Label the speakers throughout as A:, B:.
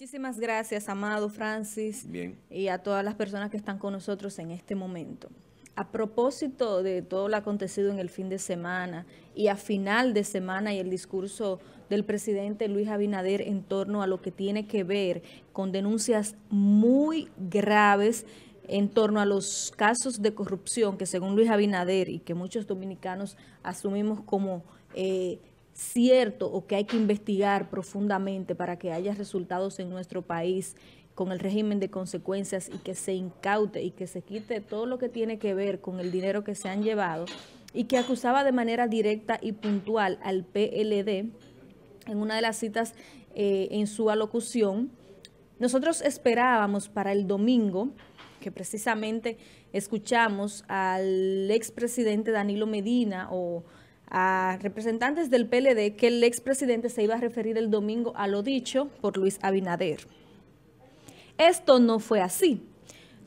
A: Muchísimas gracias, amado Francis,
B: Bien.
A: y a todas las personas que están con nosotros en este momento. A propósito de todo lo acontecido en el fin de semana y a final de semana y el discurso del presidente Luis Abinader en torno a lo que tiene que ver con denuncias muy graves en torno a los casos de corrupción que según Luis Abinader y que muchos dominicanos asumimos como eh, cierto o que hay que investigar profundamente para que haya resultados en nuestro país con el régimen de consecuencias y que se incaute y que se quite todo lo que tiene que ver con el dinero que se han llevado y que acusaba de manera directa y puntual al PLD en una de las citas eh, en su alocución. Nosotros esperábamos para el domingo, que precisamente escuchamos al expresidente Danilo Medina o a representantes del PLD que el expresidente se iba a referir el domingo a lo dicho por Luis Abinader. Esto no fue así.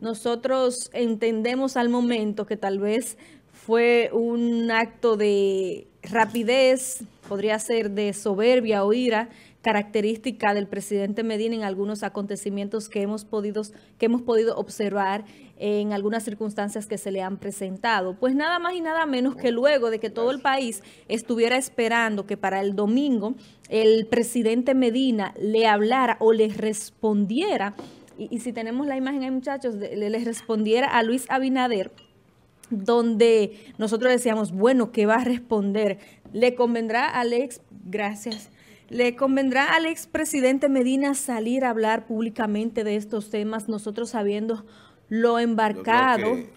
A: Nosotros entendemos al momento que tal vez fue un acto de rapidez, podría ser de soberbia o ira, característica del presidente Medina en algunos acontecimientos que hemos podido, que hemos podido observar en algunas circunstancias que se le han presentado. Pues nada más y nada menos que luego de que todo el país estuviera esperando que para el domingo el presidente Medina le hablara o le respondiera, y, si tenemos la imagen ahí muchachos, le, le respondiera a Luis Abinader, donde nosotros decíamos, bueno, ¿qué va a responder? Le convendrá al ex, gracias, le convendrá al expresidente Medina salir a hablar públicamente de estos temas, nosotros sabiendo lo embarcado.
B: Que,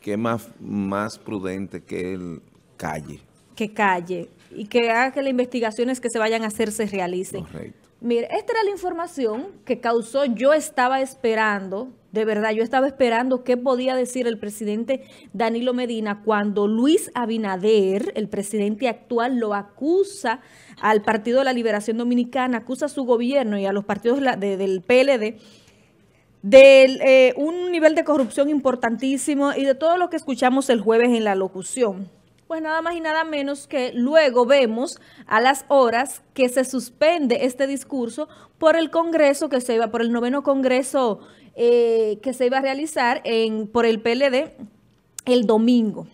B: que, es más, más prudente que el calle.
A: Que calle y que haga que las investigaciones que se vayan a hacer se realicen.
B: Correcto.
A: Mire, esta era la información que causó, yo estaba esperando, de verdad, yo estaba esperando qué podía decir el presidente Danilo Medina cuando Luis Abinader, el presidente actual, lo acusa al Partido de la Liberación Dominicana, acusa a su gobierno y a los partidos de, del PLD de eh, un nivel de corrupción importantísimo y de todo lo que escuchamos el jueves en la locución. Pues nada más y nada menos que luego vemos a las horas que se suspende este discurso por el Congreso que se iba, por el noveno Congreso eh, que se iba a realizar en, por el PLD el domingo.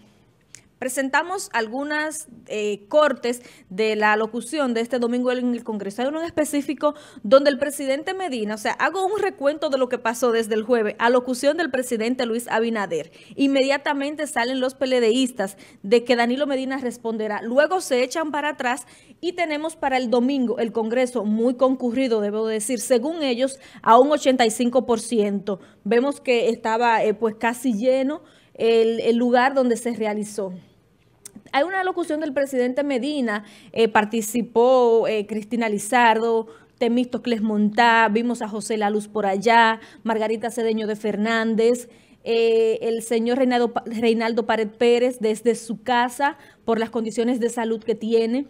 A: Presentamos algunas eh, cortes de la locución de este domingo en el Congreso. Hay uno en específico donde el presidente Medina, o sea, hago un recuento de lo que pasó desde el jueves, a locución del presidente Luis Abinader. Inmediatamente salen los peledeístas de que Danilo Medina responderá. Luego se echan para atrás y tenemos para el domingo el Congreso muy concurrido, debo decir, según ellos, a un 85%. Vemos que estaba eh, pues casi lleno el, lugar donde se realizó hay una locución del presidente Medina, eh, participó eh, Cristina Lizardo, Temístocles Montá, vimos a José La Luz por allá, Margarita Cedeño de Fernández, eh, el señor Reinaldo, Reinaldo Pared Pérez desde su casa por las condiciones de salud que tiene.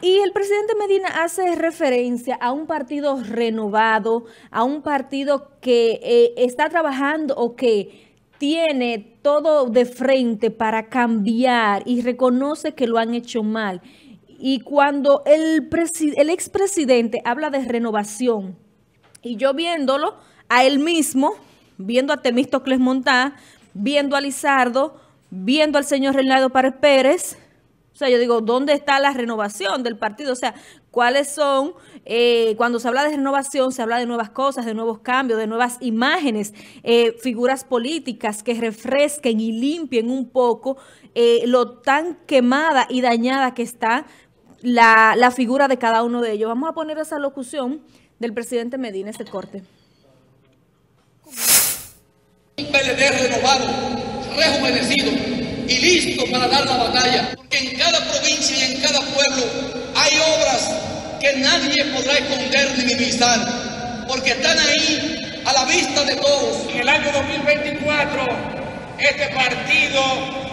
A: Y el presidente Medina hace referencia a un partido renovado, a un partido que está trabajando o que tiene todo de frente para cambiar y reconoce que lo han hecho mal. Y cuando el, el expresidente habla de renovación, y yo viéndolo a él mismo, viendo a Temístocles Montá, viendo a Lizardo, viendo al señor Reinaldo Párez Pérez, o sea, yo digo, ¿dónde está la renovación del partido? O sea, ¿cuáles son, eh, cuando se habla de renovación, se habla de nuevas cosas, de nuevos cambios, de nuevas imágenes, eh, figuras políticas que refresquen y limpien un poco eh, lo tan quemada y dañada que está la, la figura de cada uno de ellos? Vamos a poner esa locución del presidente Medina, ese corte.
C: Un PLD renovado, rejuvenecido y listo para dar la batalla. Porque en cada provincia y en cada pueblo hay obras que nadie podrá esconder ni minimizar, porque están ahí a la vista de todos.
D: En el año 2024, este partido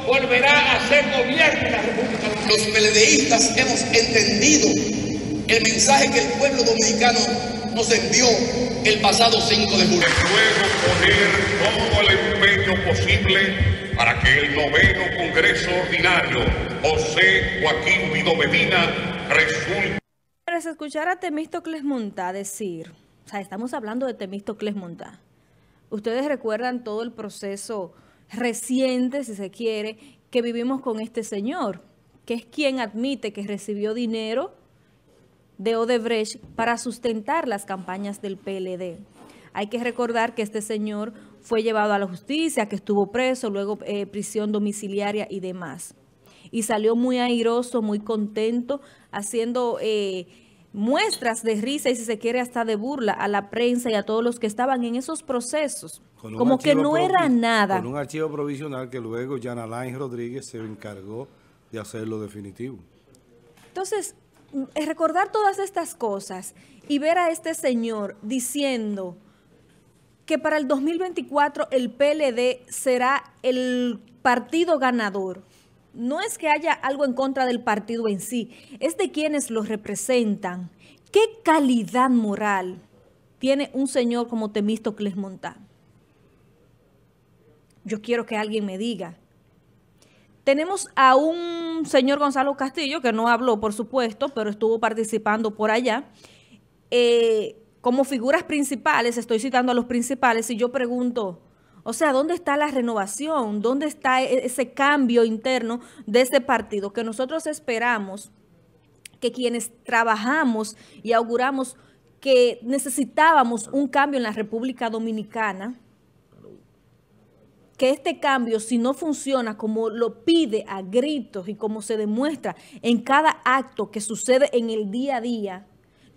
D: volverá a ser gobierno en la República Dominicana.
C: Los PLDistas hemos entendido el mensaje que el pueblo dominicano nos envió el pasado 5 de julio.
E: Luego poner todo el empeño posible para que el noveno Congreso Ordinario, José Joaquín Vido Medina, resulte...
A: Para escuchar a Temístocles Montá decir, o sea, estamos hablando de Temístocles Montá. Ustedes recuerdan todo el proceso reciente, si se quiere, que vivimos con este señor, que es quien admite que recibió dinero de Odebrecht para sustentar las campañas del PLD. Hay que recordar que este señor fue llevado a la justicia, que estuvo preso, luego eh, prisión domiciliaria y demás. Y salió muy airoso, muy contento, haciendo eh, muestras de risa y si se quiere hasta de burla a la prensa y a todos los que estaban en esos procesos. Como que no era nada.
F: Con un archivo provisional que luego Jan Alain Rodríguez se encargó de hacerlo definitivo.
A: Entonces, eh, recordar todas estas cosas y ver a este señor diciendo que para el 2024 el PLD será el partido ganador. No es que haya algo en contra del partido en sí, es de quienes lo representan. ¿Qué calidad moral tiene un señor como Temístocles Montán? Yo quiero que alguien me diga. Tenemos a un señor Gonzalo Castillo, que no habló, por supuesto, pero estuvo participando por allá. Eh, como figuras principales, estoy citando a los principales, y yo pregunto, o sea, ¿dónde está la renovación? ¿Dónde está e-, ese cambio interno de ese partido que nosotros esperamos que quienes trabajamos y auguramos que necesitábamos un cambio en la República Dominicana, que este cambio, si no funciona como lo pide a gritos y como se demuestra en cada acto que sucede en el día a día,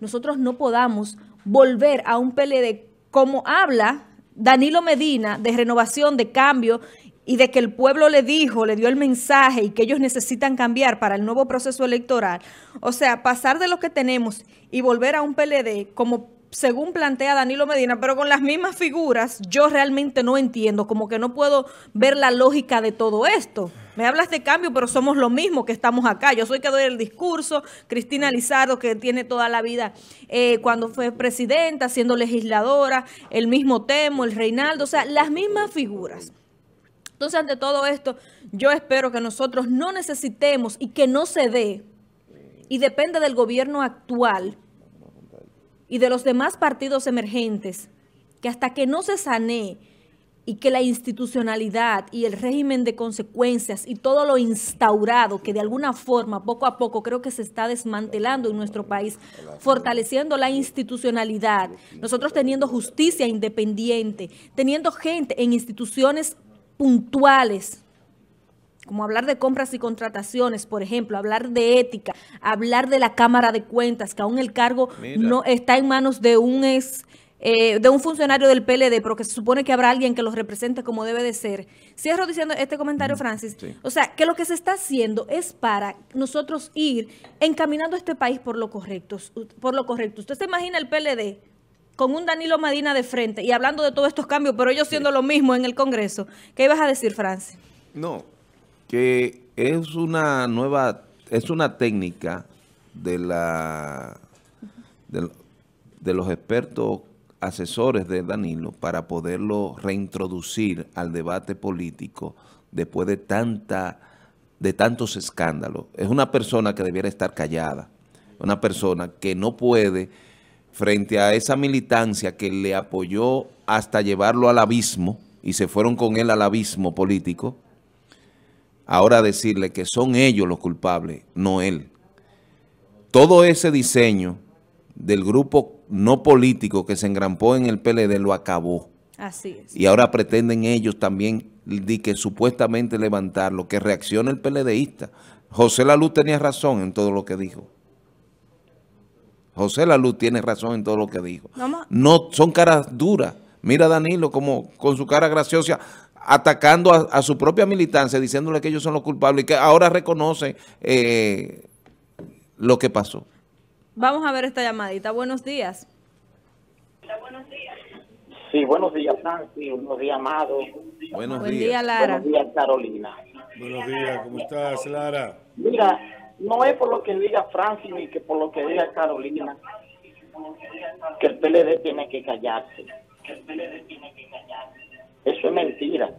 A: nosotros no podamos volver a un PLD como habla Danilo Medina de renovación, de cambio y de que el pueblo le dijo, le dio el mensaje y que ellos necesitan cambiar para el nuevo proceso electoral. O sea, pasar de lo que tenemos y volver a un PLD como según plantea Danilo Medina, pero con las mismas figuras, yo realmente no entiendo, como que no puedo ver la lógica de todo esto. Me hablas de cambio, pero somos lo mismo que estamos acá. Yo soy que doy el discurso, Cristina Lizardo, que tiene toda la vida eh, cuando fue presidenta, siendo legisladora, el mismo Temo, el Reinaldo, o sea, las mismas figuras. Entonces, ante todo esto, yo espero que nosotros no necesitemos y que no se dé, y depende del gobierno actual, y de los demás partidos emergentes, que hasta que no se sanee y que la institucionalidad y el régimen de consecuencias y todo lo instaurado que de alguna forma poco a poco creo que se está desmantelando en nuestro país, fortaleciendo la institucionalidad, nosotros teniendo justicia independiente, teniendo gente en instituciones puntuales, como hablar de compras y contrataciones, por ejemplo, hablar de ética, hablar de la Cámara de Cuentas, que aún el cargo no está en manos de un ex, eh, de un funcionario del PLD, pero que se supone que habrá alguien que los represente como debe de ser. Cierro diciendo este comentario, Francis. O sea, que lo que se está haciendo es para nosotros ir encaminando a este país por lo correcto. Por lo correcto. Usted se imagina el PLD con un Danilo Medina de frente y hablando de todos estos cambios, pero ellos siendo lo mismo en el Congreso. ¿Qué ibas a decir, Francis?
B: No, que es una nueva, es una técnica de la de, los expertos asesores de Danilo para poderlo reintroducir al debate político después de tanta de tantos escándalos. Es una persona que debiera estar callada, una persona que no puede, frente a esa militancia que le apoyó hasta llevarlo al abismo, y se fueron con él al abismo político, ahora decirle que son ellos los culpables, no él. Todo ese diseño del grupo no político que se engrampó en el PLD lo acabó.
A: Así es.
B: Y ahora pretenden ellos también de que supuestamente levantarlo, que reaccione el PLDista. José Laluz tenía razón en todo lo que dijo. José Laluz tiene razón en todo lo que dijo. No, son caras duras. Mira a Danilo como con su cara graciosa atacando a, su propia militancia, diciéndole que ellos son los culpables y que ahora reconoce eh, lo que pasó.
A: Vamos a ver esta llamadita. Buenos días.
G: buenos días. Sí, buenos días, Nancy. Buenos días, Amado.
B: Buenos
A: Buen
B: días.
A: día, Lara.
G: Buenos días, Carolina.
F: Buenos días, ¿cómo estás, Lara?
G: Mira, no es por lo que diga Francis ni que por lo que diga Carolina que el PLD tiene que callarse. Que el PLD tiene que callarse. Eso es mentira.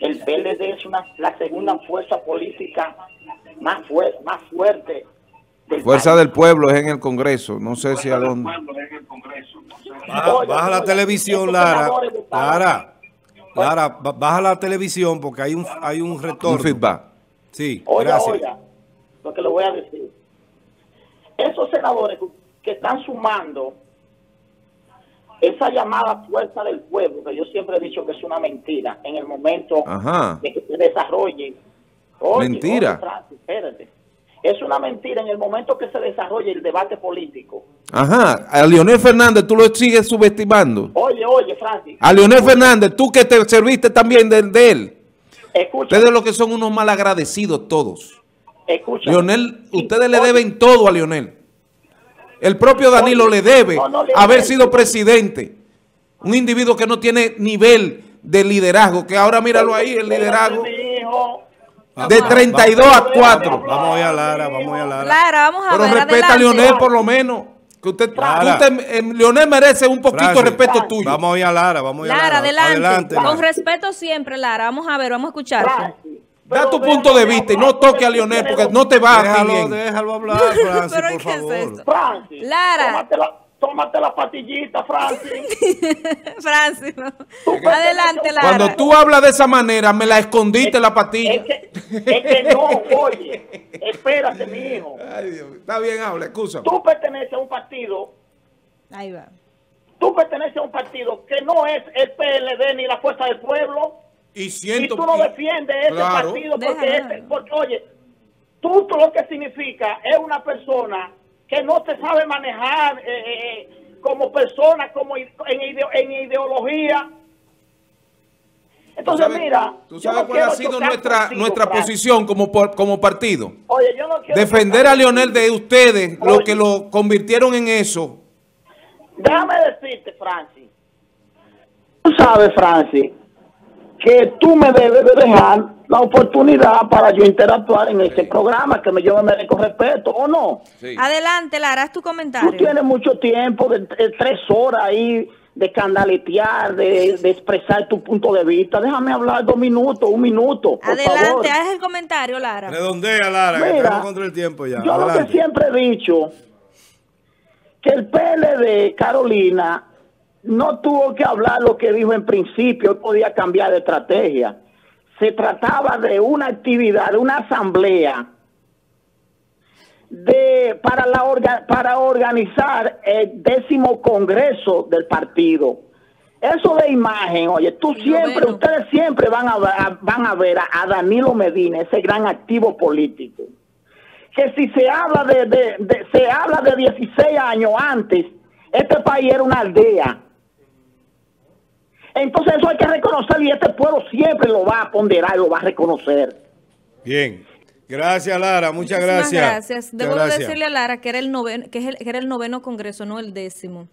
G: El PLD es una, la segunda fuerza política más, más fuerte.
B: Fuerza del pueblo es en el Congreso, no sé si a dónde.
F: Baja, la televisión, Lara. Lara, Lara, ba- baja la televisión porque hay un, hay un
B: Un
F: retorno.
B: feedback.
F: Sí,
G: Oiga,
F: gracias.
G: oiga, lo que le voy a decir. Esos senadores que están sumando esa llamada fuerza del pueblo, que yo siempre he dicho que es una mentira, en el momento
B: Ajá.
G: de que se desarrolle. Oye,
B: Mentira.
G: oye, Francis, espérate. Es una mentira en el momento que se desarrolle el debate político.
B: Ajá. A Leonel Fernández tú lo sigues subestimando.
G: Oye, oye, Francis,
B: A Leonel Fernández, tú que te serviste también de, de él.
G: escucha,
B: Ustedes lo que son unos malagradecidos todos.
G: escucha.
B: Leonel,
G: Sí,
B: ustedes le
G: oye,
B: deben todo a Leonel. El propio Danilo
G: Oye,
B: le debe
G: no, no le
B: haber sido presidente. Un individuo que no tiene nivel de liderazgo, que ahora míralo ahí, el liderazgo
G: Mi hijo,
B: de 32 a 4.
F: Vamos a oír a Lara, vamos a oír a Lara.
A: Lara, vamos a
B: Pero
A: ver,
B: respeta a
A: adelante.
B: Leonel por lo menos. Que usted,
F: Clara.
B: usted- eh, Leonel merece un poquito de
F: Francis,
B: respeto tuyo.
F: Vamos a oír a Lara, vamos a oír a
A: Lara,
F: Lara.
A: adelante. Con
F: Lara.
A: respeto siempre, Lara. Vamos a ver, vamos a escucharte.
G: Francis,
B: Da tu punto de vista y no toque a Leonel porque no te va a
F: Déjalo,
B: bien.
F: déjalo hablar, Francis,
A: Pero,
F: por
A: ¿qué es
F: favor.
A: esto?
G: Francis,
A: Lara.
G: Tómate la, pastillita, Francis.
A: Francis, no. adelante, Lara.
B: Cuando tú hablas de esa manera, me la escondiste la patilla.
G: es, que, es que no, oye, espérate, mi hijo.
B: Ay, Dios, está bien, habla, excusa.
G: Tú perteneces a un partido,
A: Ahí va.
G: tú perteneces a un partido que no es el PLD ni la Fuerza del Pueblo.
B: Y
G: Y
B: siento.
G: tú no defiendes ese
B: Claro.
G: partido porque, ese- porque, oye, tú tú lo que significa es una persona que no se sabe manejar eh, eh, eh, como persona, como i- en, ideo- en ideología.
B: ¿Tú
G: Entonces,
B: sabes,
G: mira,
B: tú sabes
G: no
B: cuál ha sido nuestra,
G: contigo,
B: nuestra
G: Frank.
B: posición como, por- como partido?
G: Oye, yo no quiero
B: Defender a Leonel de ustedes, lo
G: Oye.
B: que lo convirtieron en eso.
G: Déjame decirte, Francis. Tú sabes, Francis, que tú me debes de dejar la oportunidad para yo interactuar en este programa, que me yo me merezco respeto, ¿o no?
A: Adelante, Lara, haz tu
G: Tú
A: comentario.
G: tienes mucho tiempo, de, de tres horas ahí, de candaletear, de, de expresar tu punto de vista. Déjame hablar dos minutos, un minuto, por favor.
A: Adelante, haz el comentario, Lara.
F: Redondea, Lara, que
G: Mira,
F: estamos contra el tiempo ya.
G: Yo lo que siempre he dicho, que el PLD, Carolina, no tuvo que hablar lo que dijo en principio, él podía cambiar de estrategia. Se trataba de una actividad, de una asamblea de para la orga- para organizar el décimo congreso del partido. Eso de imagen, oye, tú siempre, ustedes siempre van a, ver- a- van a ver a, a Danilo Medina, ese gran activo político que si se habla de, de- de- se habla de 16 años antes, este país era una aldea. Entonces eso hay que reconocer y este pueblo siempre lo va a ponderar y lo va a reconocer.
F: Bien. Gracias, Lara. Muchas
A: Muchísimas
F: gracias.
A: gracias. Debo
F: gracias.
A: decirle a Lara que era el noveno, que es el, que era el noveno congreso, no el décimo.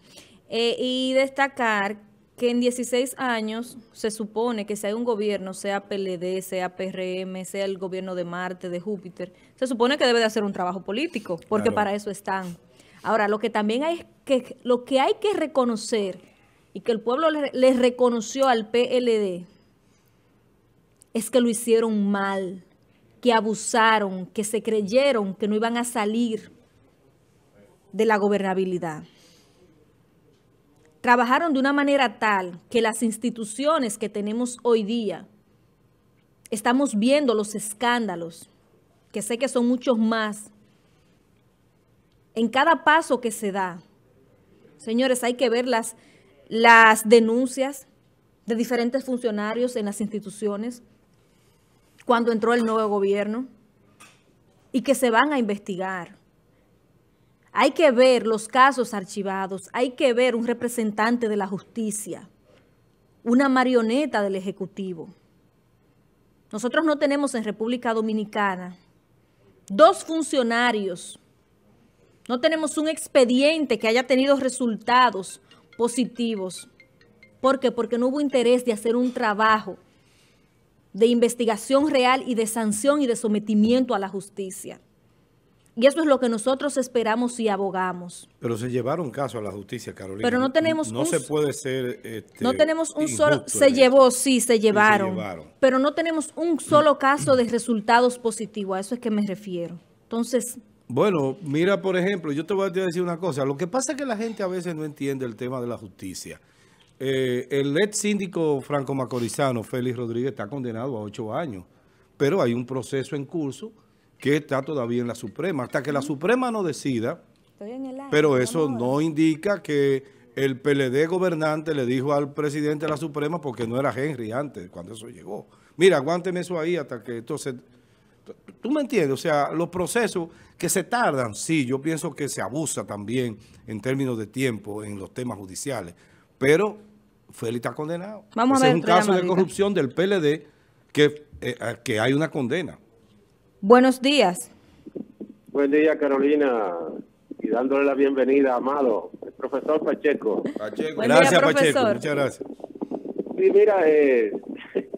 A: Eh, y destacar que en 16 años se supone que si hay un gobierno, sea PLD, sea PRM, sea el gobierno de Marte, de Júpiter, se supone que debe de hacer un trabajo político, porque
F: Claro.
A: para eso están. Ahora, lo que también hay que, lo que hay que reconocer, y que el pueblo le, le reconoció al PLD, es que lo hicieron mal, que abusaron, que se creyeron que no iban a salir de la gobernabilidad. Trabajaron de una manera tal que las instituciones que tenemos hoy día, estamos viendo los escándalos, que sé que son muchos más, en cada paso que se da. Señores, hay que ver las, las denuncias de diferentes funcionarios en las instituciones cuando entró el nuevo gobierno y que se van a investigar. Hay que ver los casos archivados, hay que ver un representante de la justicia, una marioneta del Ejecutivo. Nosotros no tenemos en República Dominicana dos funcionarios, no tenemos un expediente que haya tenido resultados positivos. ¿Por qué? Porque no hubo interés de hacer un trabajo de investigación real y de sanción y de sometimiento a la justicia. Y eso es lo que nosotros esperamos y abogamos.
F: Pero se llevaron caso a la justicia, Carolina.
A: Pero no tenemos
F: No
A: un
F: se puede ser. este,
A: No tenemos un solo, se llevó,
F: esto.
A: sí, se llevaron,
F: llevaron.
A: pero no tenemos un solo caso de resultados positivos, a eso es que me refiero. Entonces,
F: Bueno, mira, por ejemplo, yo te voy a decir una cosa. Lo que pasa es que la gente a veces no entiende el tema de la justicia. Eh, el ex síndico franco macorizano, Félix Rodríguez, está condenado a ocho años, pero hay un proceso en curso que está todavía en la Suprema. Hasta que la Suprema no decida,
A: aire,
F: pero eso no indica que el PLD gobernante le dijo al presidente de la Suprema, porque no era Henry antes, cuando eso llegó. Mira, aguánteme eso ahí hasta que esto se... ¿Tú me entiendes? O sea, los procesos que se tardan, sí, yo pienso que se abusa también en términos de tiempo en los temas judiciales, pero Félix está condenado.
A: Vamos a ver
F: es un caso de corrupción del PLD que, eh, eh, que hay una condena.
A: Buenos días.
H: Buen día, Carolina, y dándole la bienvenida a Amado, el profesor Pacheco.
B: Pacheco,
A: Buen día,
F: gracias, Pacheco.
A: profesor.
F: Muchas gracias.
H: Sí, mira, eh,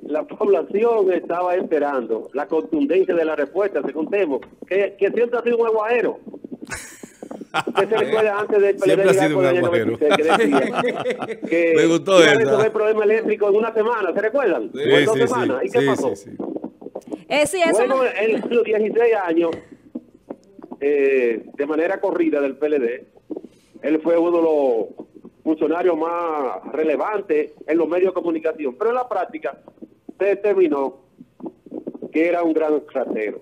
H: la población estaba esperando la contundencia de la respuesta, según Temo, que, que siempre ha sido un aguajero. Usted se recuerda antes del
F: Siempre ha
H: PLD
F: sido un
H: con el año
F: aguajero.
H: 96 que decía que
F: Me gustó
H: iba a resolver el problema eléctrico en una semana, ¿se recuerdan?
F: Sí,
H: en dos
F: sí, sí.
H: semanas. ¿Y qué
F: Sí,
H: pasó?
F: sí, sí.
A: Eh, sí, eso
H: Bueno,
A: me-
H: en los 16 años, eh, de manera corrida del PLD, él fue uno de los funcionarios más relevantes en los medios de comunicación. Pero en la práctica se determinó que era un gran ratero.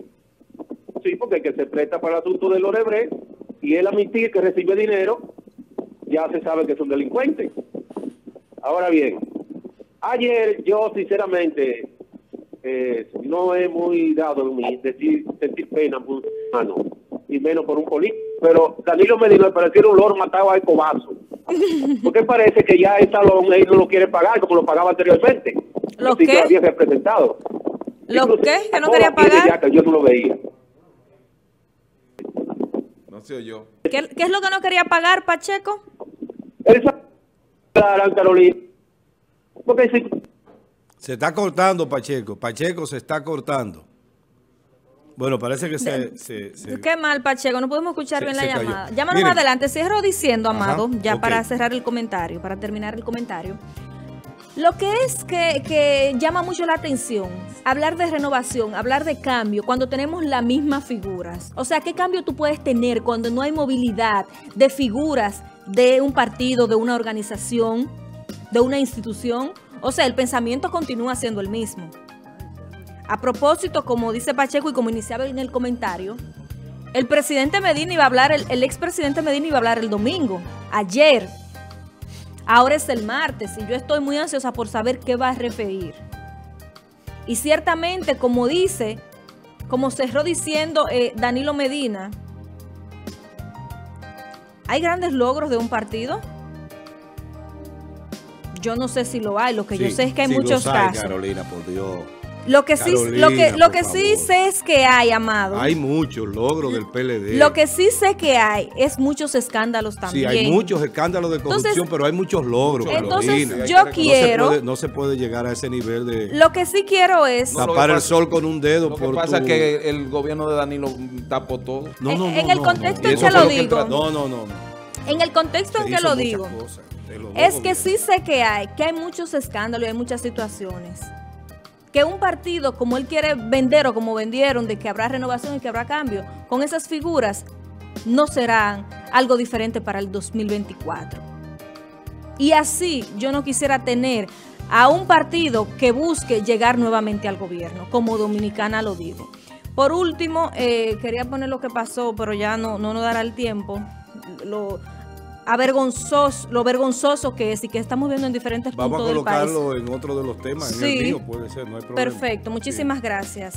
H: Sí, porque el que se presta para el asunto del Orebre y él admitir que recibe dinero, ya se sabe que es un delincuente. Ahora bien, ayer yo sinceramente eh, no es muy dado en mí decir, sentir pena por un humano, y menos por un político. Pero Danilo Medina me pareció un loro matado al cobazo. Porque parece que ya el salón él no lo quiere pagar como lo pagaba anteriormente.
A: ¿Lo
H: Sí,
A: qué?
H: todavía se ha presentado.
A: ¿Lo qué? ¿Que no quería pagar?
H: yaca, yo no lo veía.
B: No se oyó.
A: ¿Qué, qué es lo que no quería pagar, Pacheco?
H: Carolina. Porque si
F: Se está cortando, Pacheco. Pacheco se está cortando. Bueno, parece que se... se- se-
A: Qué mal, Pacheco, no podemos escuchar
F: Se-
A: bien la llamada. Llámanos
F: Miren.
A: adelante. Cierro diciendo,
F: Ajá,
A: Amado, ya para cerrar el comentario, para terminar el comentario. Lo que es que, llama mucho la atención, hablar de renovación, hablar de cambio, cuando tenemos las mismas figuras. O sea, ¿qué cambio tú puedes tener cuando no hay movilidad de figuras de un partido, de una organización, de una institución? O sea, el pensamiento continúa siendo el mismo. A propósito, como dice Pacheco y como iniciaba en el comentario, el presidente Medina iba a hablar, el, el expresidente Medina iba a hablar el domingo, ayer. Ahora es el martes y yo estoy muy ansiosa por saber qué va a referir. Y ciertamente, como dice, como cerró diciendo eh, Danilo Medina, ¿hay grandes logros de un partido? Yo no sé si lo hay, lo que yo sé es que hay
F: sí,
A: muchos casos.
F: Carolina, por Dios.
A: Lo que sí, lo que, lo que sí sé es que hay, Amado.
F: Hay muchos logros del PLD.
A: Lo que sí sé que hay es muchos escándalos
F: Sí,
A: también.
F: hay muchos escándalos de corrupción,
A: Entonces-
F: pero hay muchos logros,
A: Entonces,
F: Carolina.
A: yo
F: No se
A: quiero,
F: puede- No se puede llegar a ese nivel de
A: lo que sí quiero es,
F: tapar el sol con un dedo
B: Lo que
F: por
B: pasa
F: tu-
B: que el gobierno de Danilo tapó todo.
F: No, no,
A: en-
F: no,
A: en el contexto
F: no.
A: en que lo
F: que
A: digo.
F: No, no, no.
A: en el contexto en que lo digo,
F: cosas
A: es que sí sé que hay, que hay muchos escándalos y hay muchas situaciones. Que un partido, como él quiere vender o como vendieron, de que habrá renovación y que habrá cambio, con esas figuras, no serán algo diferente para el 2024. Y así yo no quisiera tener a un partido que busque llegar nuevamente al gobierno, como dominicana lo digo. Por último, eh, quería poner lo que pasó, pero ya no, no nos dará el tiempo. Lo avergonzoso, lo vergonzoso que es y que estamos viendo en diferentes
F: Vamos a
A: puntos del país.
F: colocarlo en otro de los temas, en
A: Sí.
F: el mío puede ser, no hay problema.
A: Perfecto, muchísimas gracias.